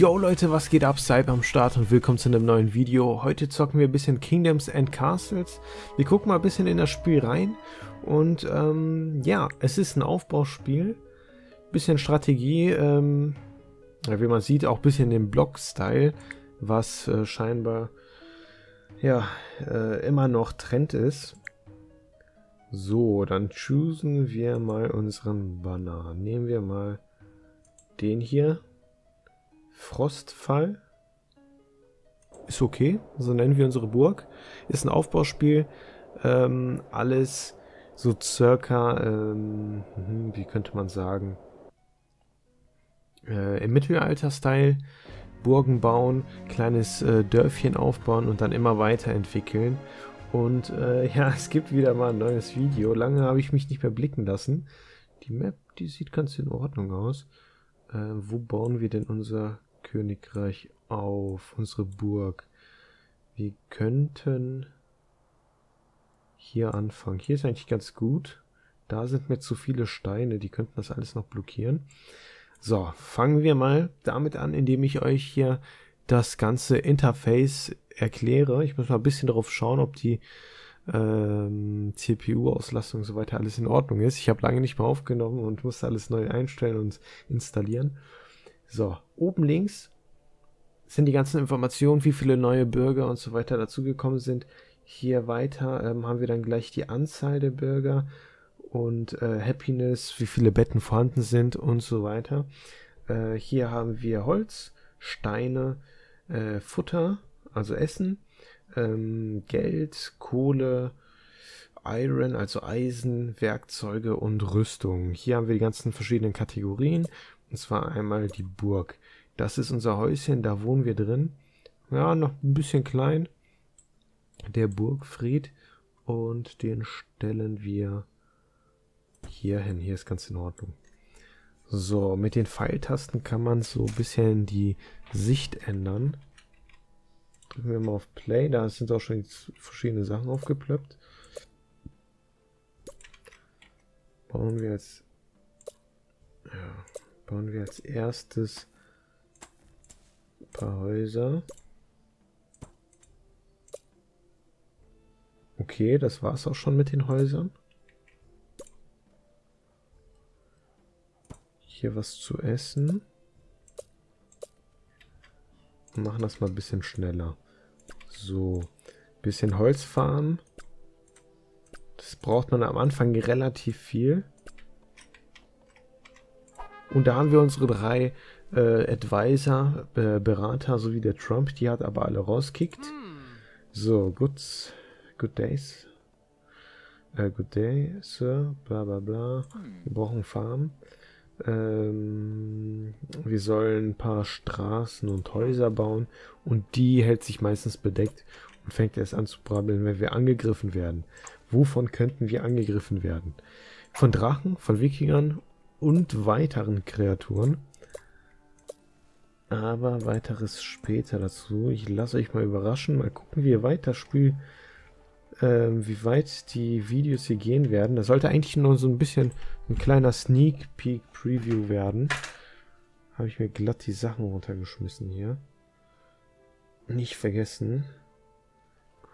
Yo Leute, was geht ab? Seid am Start und willkommen zu einem neuen Video. Heute zocken wir ein bisschen Kingdoms and Castles. Wir gucken mal ein bisschen in das Spiel rein. Und ähm, ja, es ist ein Aufbauspiel. Bisschen Strategie. Ähm, wie man sieht, auch ein bisschen den Block-Style, was äh, scheinbar ja äh, immer noch Trend ist. So, dann choosen wir mal unseren Banner. Nehmen wir mal den hier. Frostfall. Ist okay, so nennen wir unsere Burg. Ist ein Aufbauspiel. Ähm, alles so circa, ähm, hm, wie könnte man sagen, äh, im Mittelalter-Style. Burgen bauen, kleines äh, Dörfchen aufbauen und dann immer weiterentwickeln. Und äh, ja, es gibt wieder mal ein neues Video. Lange habe ich mich nicht mehr blicken lassen. Die Map, die sieht ganz in Ordnung aus. Äh, wo bauen wir denn unser Königreich auf? Unsere Burg. Wir könnten hier anfangen. Hier ist eigentlich ganz gut. Da sind mir zu viele Steine, die könnten das alles noch blockieren. So, fangen wir mal damit an, indem ich euch hier das ganze Interface erkläre. Ich muss mal ein bisschen darauf schauen, ob die ähm, CPU-Auslastung und so weiter alles in Ordnung ist. Ich habe lange nicht mehr aufgenommen und musste alles neu einstellen und installieren. So, oben links sind die ganzen Informationen, wie viele neue Bürger und so weiter dazugekommen sind. Hier weiter ähm, haben wir dann gleich die Anzahl der Bürger und äh, Happiness, wie viele Betten vorhanden sind und so weiter. Äh, hier haben wir Holz, Steine, äh, Futter, also Essen, ähm, Geld, Kohle, Iron, also Eisen, Werkzeuge und Rüstung. Hier haben wir die ganzen verschiedenen Kategorien. Und zwar einmal die Burg. Das ist unser Häuschen, da wohnen wir drin. Ja, noch ein bisschen klein. Der Burgfried. Und den stellen wir hier hin. Hier ist ganz in Ordnung. So, mit den Pfeiltasten kann man so ein bisschen die Sicht ändern. Drücken wir mal auf Play. Da sind auch schon verschiedene Sachen aufgeplöppt. Bauen wir jetzt... Ja, bauen wir als erstes ein paar Häuser. Okay, das war's auch schon mit den Häusern. hier was zu essen. Und machen das mal ein bisschen schneller. So, bisschen Holz farmen. Das braucht man am Anfang relativ viel. Und da haben wir unsere drei äh, Advisor, äh, Berater, sowie der Trump. Die hat aber alle rauskickt. So, good, good days. Äh, good day, Sir. Bla bla bla. Wir brauchen Farm. Ähm, wir sollen ein paar Straßen und Häuser bauen und die hält sich meistens bedeckt und fängt erst an zu brabbeln, wenn wir angegriffen werden. Wovon könnten wir angegriffen werden? Von Drachen, von Wikingern und weiteren Kreaturen. Aber weiteres später dazu. Ich lasse euch mal überraschen. Mal gucken, wie ihr weiter spielt ähm, wie weit die Videos hier gehen werden. Das sollte eigentlich nur so ein bisschen ein kleiner Sneak Peek Preview werden. Habe ich mir glatt die Sachen runtergeschmissen hier. Nicht vergessen,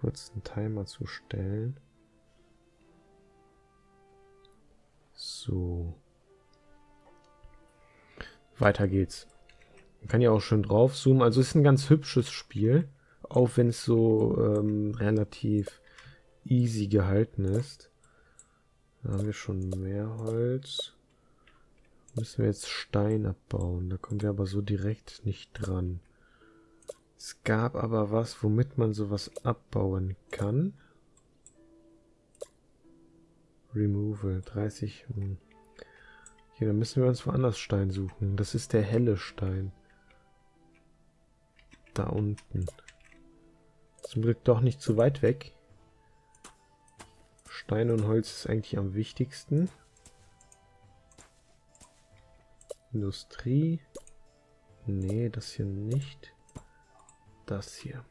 kurz einen Timer zu stellen. So. Weiter geht's. Man kann ja auch schön drauf zoomen. Also ist ein ganz hübsches Spiel. Auch wenn es so ähm, relativ easy gehalten ist. Da haben wir schon mehr Holz. Müssen wir jetzt Stein abbauen. Da kommen wir aber so direkt nicht dran. Es gab aber was, womit man sowas abbauen kann. Removal, 30. Hm. Hier, dann müssen wir uns woanders Stein suchen. Das ist der helle Stein. Da unten. Zum Glück doch nicht zu weit weg. Stein und Holz ist eigentlich am wichtigsten. Industrie. Nee, das hier nicht. Das hier.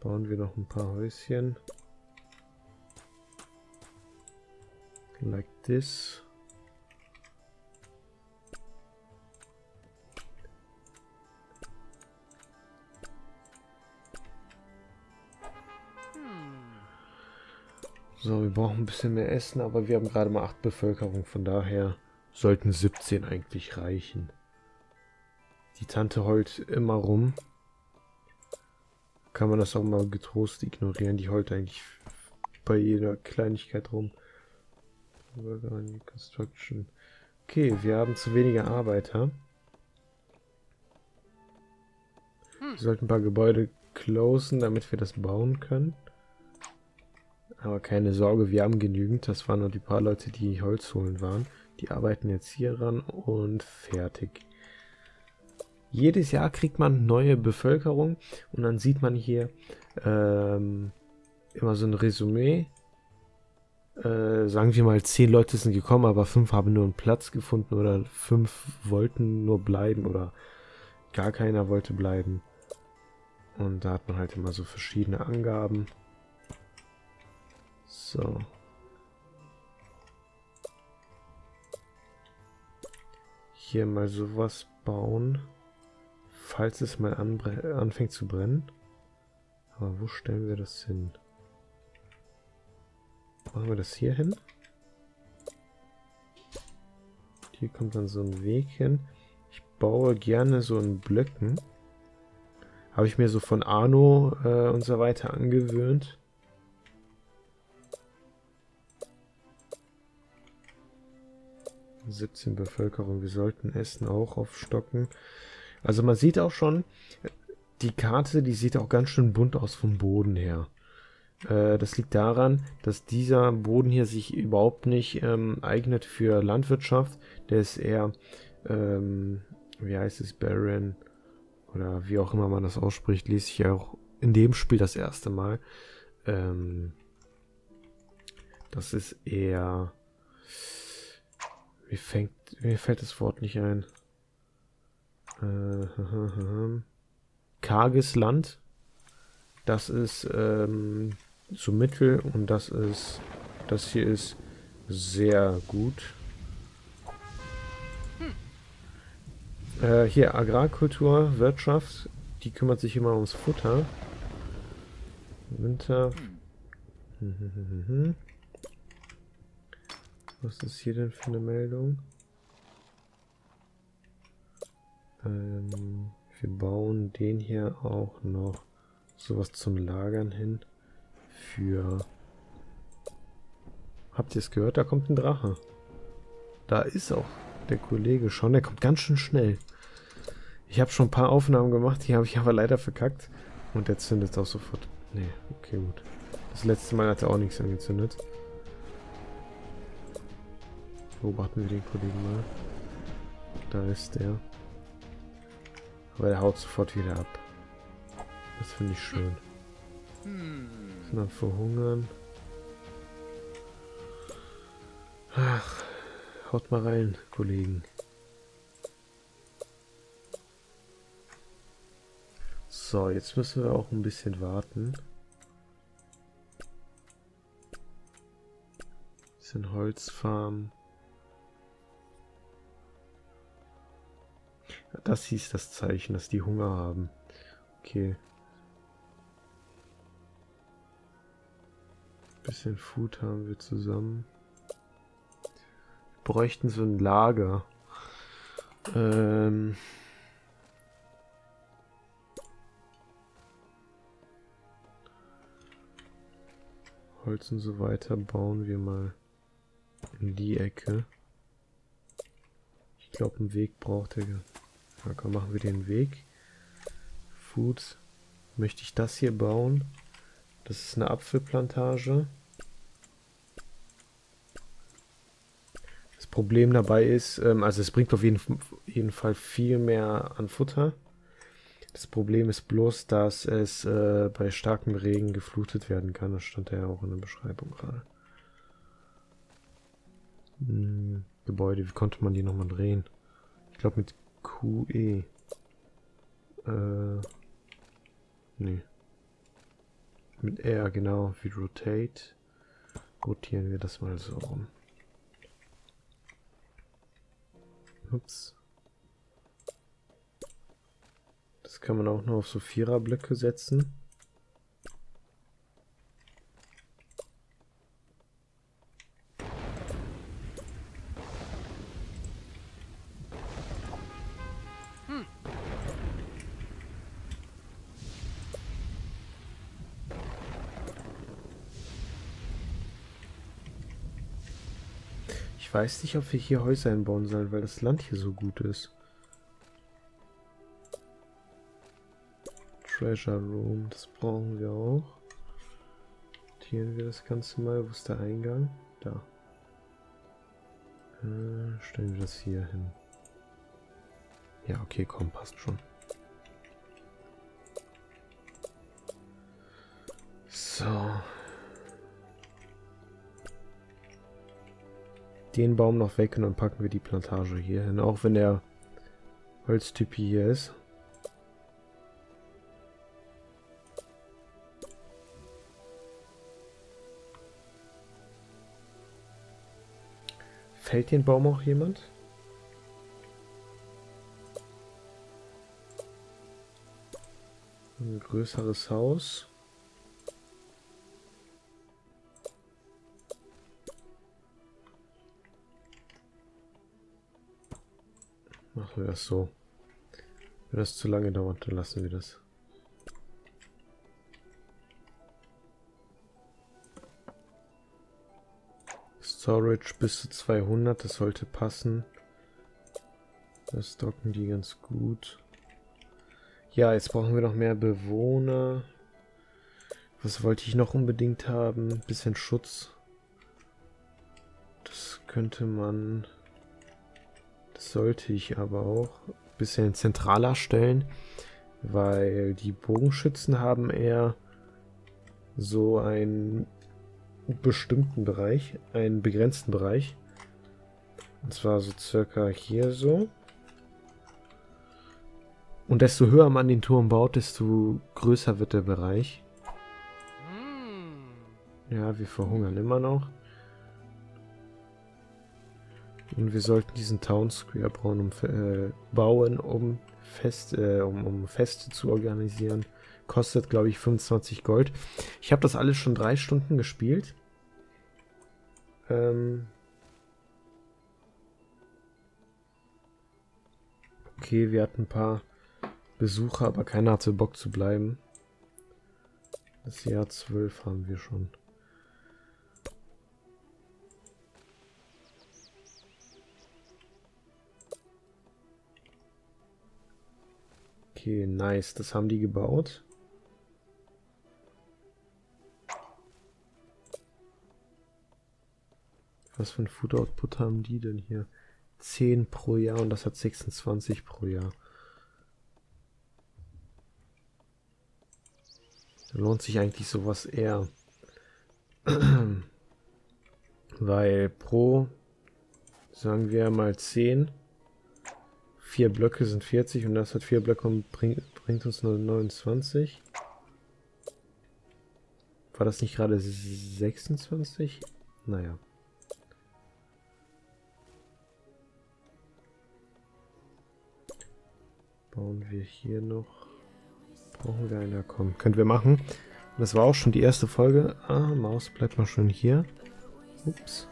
Bauen wir noch ein paar Häuschen. Like this. So, wir brauchen ein bisschen mehr Essen, aber wir haben gerade mal 8 Bevölkerung, von daher sollten 17 eigentlich reichen. Die Tante heult immer rum. Kann man das auch mal getrost ignorieren, die heult eigentlich bei jeder Kleinigkeit rum. Construction. Okay, wir haben zu wenige Arbeiter. Wir sollten ein paar Gebäude closen, damit wir das bauen können. Aber keine Sorge, wir haben genügend. Das waren nur die paar Leute, die Holz holen waren. Die arbeiten jetzt hier ran und fertig. Jedes Jahr kriegt man neue Bevölkerung und dann sieht man hier ähm, immer so ein Resümee. Äh, sagen wir mal, zehn Leute sind gekommen, aber fünf haben nur einen Platz gefunden oder fünf wollten nur bleiben oder gar keiner wollte bleiben. Und da hat man halt immer so verschiedene Angaben. So. Hier mal sowas bauen. Falls es mal anfängt zu brennen. Aber wo stellen wir das hin? Machen wir das hier hin? Hier kommt dann so ein Weg hin. Ich baue gerne so in Blöcken. Habe ich mir so von Arno äh, und so weiter angewöhnt. 17 Bevölkerung. Wir sollten Essen auch aufstocken. Also man sieht auch schon, die Karte, die sieht auch ganz schön bunt aus vom Boden her. Äh, das liegt daran, dass dieser Boden hier sich überhaupt nicht ähm, eignet für Landwirtschaft. Der ist eher, ähm, wie heißt es, Barren oder wie auch immer man das ausspricht, lese ich ja auch in dem Spiel das erste Mal. Ähm, das ist eher mir, fängt, mir fällt das Wort nicht ein. Äh, karges Land. Das ist ähm, so mittel und das ist, das hier ist sehr gut. Hm. Äh, hier Agrarkultur, Wirtschaft, die kümmert sich immer ums Futter. Winter. Was ist hier denn für eine Meldung? Ähm, wir bauen den hier auch noch sowas zum Lagern hin. Für... Habt ihr es gehört? Da kommt ein Drache. Da ist auch der Kollege schon. Der kommt ganz schön schnell. Ich habe schon ein paar Aufnahmen gemacht, die habe ich aber leider verkackt. Und der zündet auch sofort. Nee, okay, gut. Das letzte Mal hat er auch nichts angezündet. Beobachten wir den Kollegen mal. Da ist der. Aber er haut sofort wieder ab. Das finde ich schön. Sind am Verhungern. Ach, haut mal rein, Kollegen. So, jetzt müssen wir auch ein bisschen warten. Bisschen Holzfarm. Das hieß das Zeichen, dass die Hunger haben. Okay. Bisschen Food haben wir zusammen. Wir bräuchten so ein Lager. Ähm... Holz und so weiter bauen wir mal in die Ecke. Ich glaube, einen Weg braucht er. Komm, machen wir den Weg. Foods. Möchte ich das hier bauen? Das ist eine Apfelplantage. Das Problem dabei ist, ähm, also es bringt auf jeden, jeden Fall viel mehr an Futter. Das Problem ist bloß, dass es äh, bei starkem Regen geflutet werden kann. Das stand ja auch in der Beschreibung gerade. Hm, Gebäude, wie konnte man die nochmal drehen? Ich glaube mit QE. Äh. Nee. Mit R, genau, wie Rotate. Rotieren wir das mal so rum. Ups. Das kann man auch nur auf so Viererblöcke setzen. Ich weiß nicht, ob wir hier Häuser einbauen sollen, weil das Land hier so gut ist. Treasure Room, das brauchen wir auch. Notieren wir das Ganze mal. Wo ist der Eingang? Da. Äh, stellen wir das hier hin. Ja, okay, komm, passt schon. So. Den Baum noch weg und dann packen wir die Plantage hier hin. Auch wenn der Holztypi hier ist. Fällt den Baum auch jemand? Ein größeres Haus. Machen wir das so. Wenn das zu lange dauert, dann lassen wir das. Storage bis zu 200, das sollte passen. Das docken die ganz gut. Ja, jetzt brauchen wir noch mehr Bewohner. Was wollte ich noch unbedingt haben? Bisschen Schutz. Das könnte man... Das sollte ich aber auch ein bisschen zentraler stellen. Weil die Bogenschützen haben eher so ein bestimmten Bereich, einen begrenzten Bereich. Und zwar so circa hier so. Und desto höher man den Turm baut, desto größer wird der Bereich. Ja, wir verhungern immer noch. Und wir sollten diesen Town Square bauen, um, äh, bauen, um, Fest, äh, um, um Feste zu organisieren. Kostet, glaube ich, 25 Gold. Ich habe das alles schon drei Stunden gespielt. Ähm okay, wir hatten ein paar Besucher, aber keiner hatte Bock zu bleiben. Das Jahr 12 haben wir schon. Okay, nice. Das haben die gebaut. Was für ein Food Output haben die denn hier? 10 pro Jahr und das hat 26 pro Jahr. Da lohnt sich eigentlich sowas eher. Weil pro, sagen wir mal 10, vier Blöcke sind 40 und das hat vier Blöcke und bringt, bringt uns nur 29. War das nicht gerade 26? Naja. Bauen wir hier noch. Brauchen wir einer? Komm, können wir machen. Das war auch schon die erste Folge. Ah, Maus bleibt mal schön hier. Ups.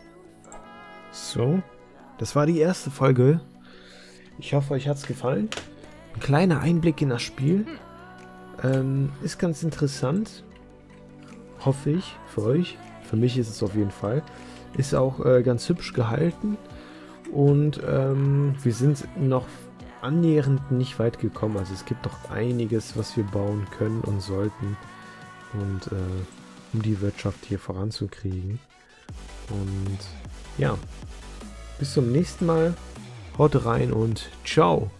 So. Das war die erste Folge. Ich hoffe, euch hat es gefallen. Ein kleiner Einblick in das Spiel. Ähm, ist ganz interessant. Hoffe ich. Für euch. Für mich ist es auf jeden Fall. Ist auch äh, ganz hübsch gehalten. Und ähm, wir sind noch annähernd nicht weit gekommen. Also es gibt noch einiges, was wir bauen können und sollten. Und äh, um die Wirtschaft hier voranzukriegen. Und ja, bis zum nächsten Mal. Haut rein und ciao.